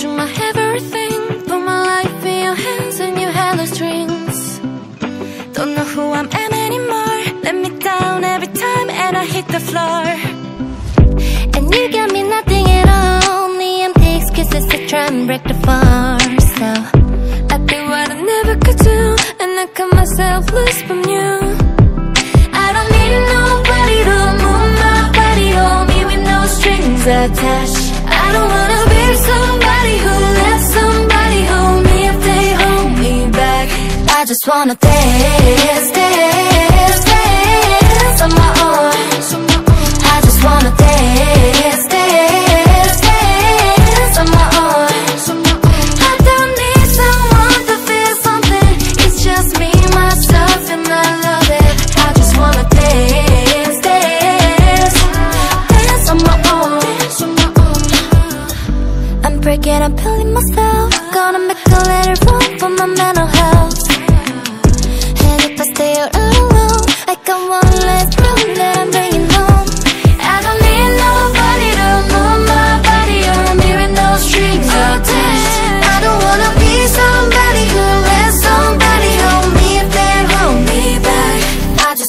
you're my everything. Put my life in your hands and you have the strings. Don't know who I am anymore. Let me down every time and I hit the floor. And you got me nothing at all. Only empty excuses to try and break the force. So I did what I never could do And I cut myself loose from you. I don't need nobody to move my body on me with no strings attached. I don't wanna be somebody just wanna dance, dance, dance on my own. I just wanna dance, dance, dance on my own. I don't need someone to feel something. It's just me, myself and I love it. I just wanna dance, dance Dance on my own. I'm breaking, I'm feeling myself. Gonna make a little room for my mental health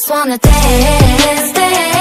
just wanna dance, dance,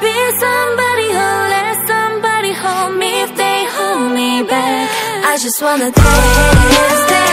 be somebody who lets somebody hold me if they hold me back. I just wanna dance, dance